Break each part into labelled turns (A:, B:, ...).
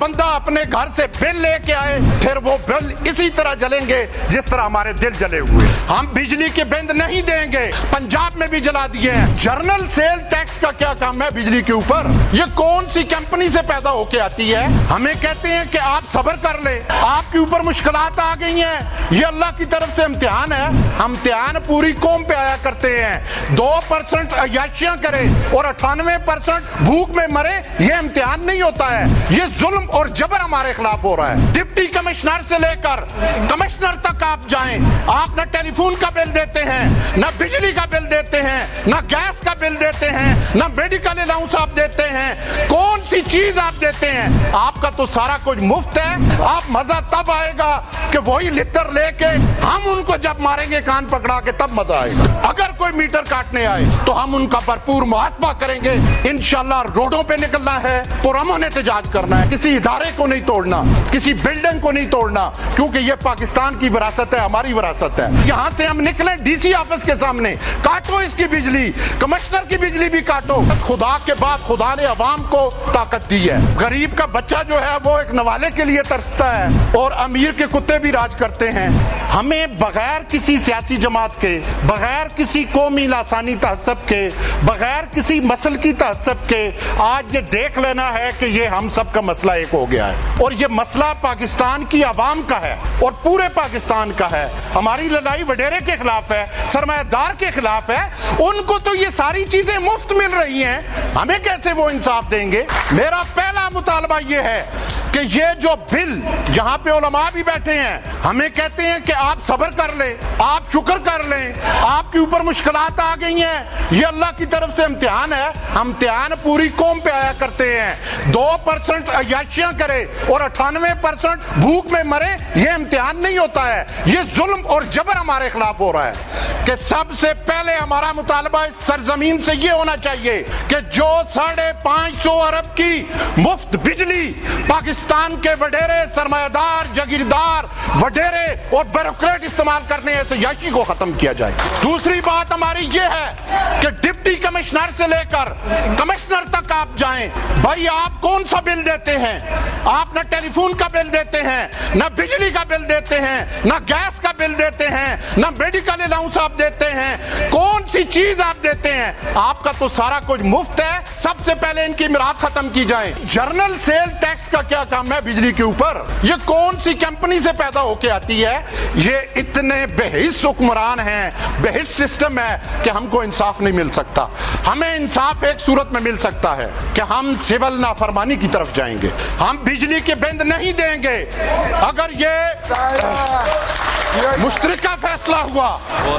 A: बंदा अपने घर से बिल लेके आए, फिर वो बिल इसी तरह जलेंगे, जिस तरह हमारे दिल जले हुए। हम बिजली के बिंद नहीं देंगे, पंजाब में भी जला दिए हैं। जर्नल सेल टैक्स का क्या काम है बिजली के ऊपर? ये कौन सी कंपनी से पैदा होके आती है? हमें कहते हैं कि आप सबर कर ले। आपके ऊपर मुश्किल आ गई है। ये अल्लाह की तरफ़ से इम्तिहान है। इम्तिहान पूरी कौम पे आया करते हैं। दो परसेंट अयाशियाँ करें और अठानवे परसेंट भूख में मरे, ये इम्तिहान नहीं होता है। ये जुल्म और जबर हमारे खिलाफ हो रहा है। डिप्टी कमिश्नर से लेकर कमिश्नर तक आप जाएँ। आप न टेलीफोन का बिल देते हैं, न बिजली का बिल देते हैं, न गैस का बिल देते हैं, न मेडिकल अलाउंस आप देते हैं। कौन सी चीज़ आप देते हैं? आपका तो सारा कुछ मुफ़्त है। आप मज़ा तब आएगा कि वही लिटर लेके हम उनको जब मारेंगे कान पकड़ा के, तब मज़ा आएगा। अगर कोई मीटर काटने आए तो हम उनका भरपूर मुआवजा करेंगे। इनशाला रोडों पे निकलना है पुरमन एहतजाज करना है। किसी इदारे को नहीं तोड़ना, किसी बिल्डिंग को नहीं तोड़ना, क्योंकि ये पाकिस्तान की विरासत है, हमारी विरासत है। यहाँ से हम निकले डीसी ऑफ़िस के सामने। काटो इसकी बिजली कमिश्नर की बिजली भी काटो। खुदा के बाद खुदा ने अवाम को ताकत दी है। गरीब का बच्चा जो है, वो एक नवाले के लिए तरसता है, और अमीर के कुत्ते भी राज करते हैं। हमें बगैर किसी सियासी जमात के, बगैर किसी कौमी लासानी तहसब के, बगैर किसी मसल की तहसब के, आज ये देख लेना है कि ये हम सब का मसला एक हो गया है। और ये मसला पाकिस्तान की आवाम का है और पूरे पाकिस्तान का है। हमारी लड़ाई वडेरे के खिलाफ है सरमादार के खिलाफ है। उनको तो ये सारी चीज़ें मुफ़्त मिल रही हैं। हमें कैसे वो इंसाफ देंगे? मेरा पहला मुतालबा ये है कि ये जो बिल यहाँ पे उलमा भी बैठे हैं, हमें कहते हैं कि आप सबर कर ले, आप शुक्र कर लें, आपके ऊपर मुश्किल आ गई हैं। ये अल्लाह की तरफ़ से इम्तिहान है। इम्तिहान पूरी कौम पे आया करते हैं। दो परसेंट अयाशियाँ करे और अठानवे परसेंट भूख में मरे, ये इम्तिहान नहीं होता है। ये जुल्म और जबर हमारे खिलाफ हो रहा है कि सबसे पहले हमारा मुतालबा इस सरजमीन से ये होना चाहिए कि जो साढ़े पाँच सौ अरब की मुफ़्त बिजली पाकिस्तान के वडेरे सरमायादार, जगीरदार, वडेरे और ब्यूरोक्रेट इस्तेमाल करने ऐसे याशी को खत्म किया जाए। दूसरी बात हमारी ये है कि डिप्टी कमिश्नर से लेकर कमिश्नर तक आप जाएँ। भाई, आप कौन सा बिल देते हैं? आप ना टेलीफोन का बिल देते हैं, न बिजली का बिल देते हैं, ना गैस का बिल देते हैं, ना मेडिकल अलाउंस आप देते हैं। कौन सी चीज़ आप देते हैं। आपका तो सारा कुछ मुफ़्त है। सबसे पहले इनकी मिराद खत्म की जाए। जर्नल सेल टैक्स का क्या काम है बिजली के ऊपर? ये कौन सी कंपनी से पैदा होके आती है? ये इतने बेहिस हुक्मरान हैं, बेहिस सिस्टम है कि हमको इंसाफ नहीं मिल सकता। हमें इंसाफ एक सूरत में मिल सकता है कि हम सिविल नाफरमानी की तरफ़ जाएँगे। हम बिजली के बिंद नहीं देंगे। अगर ये मुश्तरका फैसला हुआ।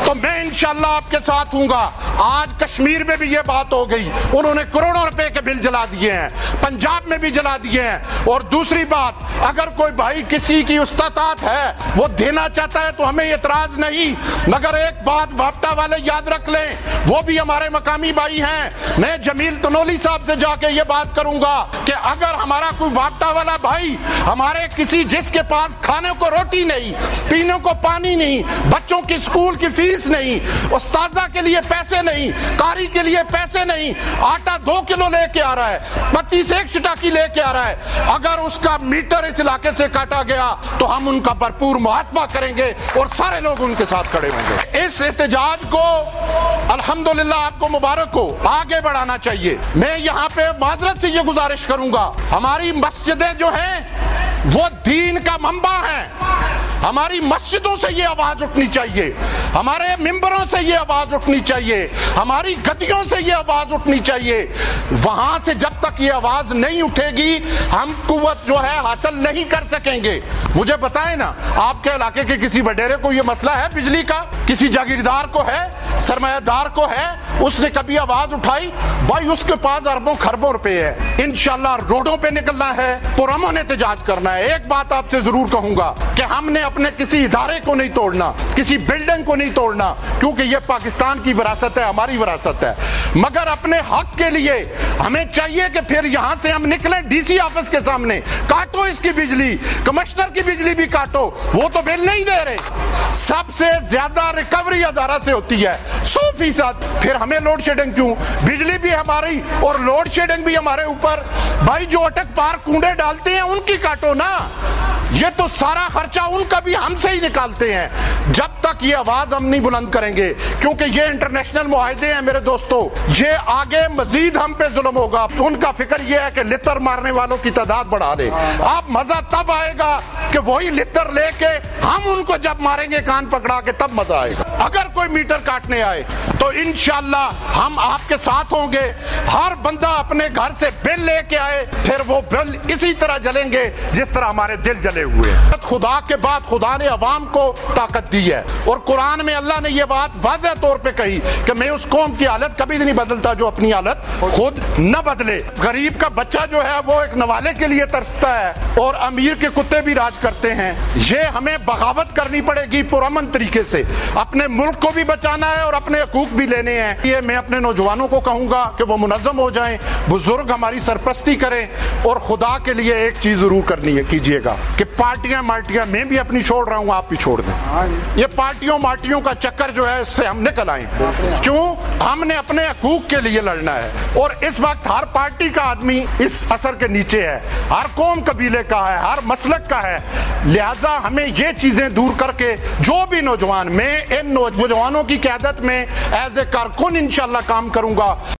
A: तो मैं इंशाला आपके साथ हूँ आज कश्मीर में भी ये बात हो गई। उन्होंने करोड़ों रुपए के बिल जला दिए हैं। पंजाब में भी जला दिए हैं। और दूसरी बात, अगर कोई भाई किसी की उस्तात है, वो देना चाहता है तो हमें एतराज़ नहीं। मगर एक बात वापटा वाले याद रख लें। वो भी हमारे मकामी भाई हैं। मैं जमील तनोली साहब से जाके ये बात करूँगा कि अगर हमारा कोई वापटा वाला भाई हमारे किसी जिसके पास खाने को रोटी नहीं, पीने को पानी नहीं, बच्चों की स्कूल की फ़ीस नहीं उस्ताजा के लिए पैसे नहीं, कारी के लिए पैसे नहीं, आटा दो किलो लेके आ रहा है पत्ती से एक चटाकी लेके आ रहा है। अगर उसका मीटर इस इलाके से काटा गया तो हम उनका भरपूर मुआवजा करेंगे और सारे लोग उनके साथ खड़े होंगे। इस एहतजाज को, अल्हम्दुलिल्लाह, आपको मुबारक हो, आगे बढ़ाना चाहिए। मैं यहाँ पे माजरत से ये गुजारिश करूँगा, हमारी मस्जिदें जो हैं, वो दीन का मंबा है। हमारी मस्जिदों से ये आवाज़ उठनी चाहिए। हमारे मेंबरों से ये आवाज़ उठनी चाहिए। हमारी गतियों से ये आवाज़ उठनी चाहिए। वहाँ से जब तक ये आवाज़ नहीं उठेगी, हम कुत जो है हासिल नहीं कर सकेंगे। मुझे बताए ना, आपके इलाके के किसी वडेरे को ये मसला है बिजली का? किसी जागीरदार को है, सरमायादार को है, उसने कभी आवाज़ उठाई, भाई उसके पास अरबों खरबों रुपए है। इनशाला रोडों पे निकलना है पुरमन एहतजाज करना है। एक बात आपसे ज़रूर कहूँगा कि हमने अपने किसी इदारे को नहीं तोड़ना, किसी बिल्डिंग को नहीं तोड़ना, क्योंकि यह पाकिस्तान की विरासत है, हमारी विरासत है। मगर अपने हक के लिए हमें चाहिए कि फिर यहाँ से हम निकले डीसी ऑफ़िस के सामने। काटो इसकी बिजली, कमिश्नर की बिजली भी काटो, वो तो बिल नहीं दे रहे। सबसे ज़्यादा रिकवरी हजारा से होती है। सौ फ़ीसद। फिर हमें लोड शेडिंग क्यों? बिजली भी हमारी और लोड शेडिंग भी हमारे ऊपर। भाई जो अटक पार कूड़े डालते हैं, उनकी काटो ना। ये तो सारा खर्चा उनका भी हमसे ही निकालते हैं। जब तक ये आवाज़ हम नहीं बुलंद करेंगे, क्योंकि ये इंटरनेशनल मुहिदे हैं मेरे दोस्तों। ये आगे मजीद हम पे जुल्म होगा। उनका फ़िक्र यह है कि लितर मारने वालों की तादाद बढ़ा दे। आप मज़ा तब आएगा कि वही लितर लेके हम उनको जब मारेंगे, कान पकड़ा के तब मज़ा आएगा। अगर कोई मीटर काटने आए तो इनशाला हम आपके साथ होंगे। हर बंदा अपने घर से बिल लेके आए, फिर वो बिल इसी तरह जलेंगे, जिस तरह हमारे दिल जले हुए हैं। खुदा के बाद खुदा ने अवाम को ताकत दी है। और कुरान में अल्लाह ने यह बात वाजह तौर पे कही कि मैं उस कौम की हालत कभी नहीं बदलता जो अपनी हालत खुद न बदले। गरीब का बच्चा जो है, वो एक नवाले के लिए तरसता है और अमीर के कुत्ते भी राज करते हैं। ये हमें बगावत करनी पड़ेगी पुरमन तरीके से। अपने मुल्क को भी बचाना है और अपने हकूक भी लेने हैं। ये मैं अपने नौजवानों को कहूँगा कि वो मुनजम हो जाएँ, बुज़ुर्ग हमारी सरपरस्ती करें और खुदा के लिए एक चीज़ ज़रूर करनी है, कीजिएगा कि पार्टियाँ मार्टियाँ मैं भी अपनी छोड़ रहा हूँ, आप भी छोड़ दें। ये पार्टियों मार्टियों का चक्कर जो है, इससे हम निकल आए क्यों? हमने अपने हकूक के लिए लड़ना है और इस वक्त हर पार्टी का आदमी इस असर के नीचे है। हर कौम कबीले का है, हर मसलक का है। लिहाजा हमें ये चीज़ें दूर करके, जो भी नौजवान, मैं इन नौजवानों की क्यादत में एज ए कारकुन इंशाल्लाह काम करूँगा।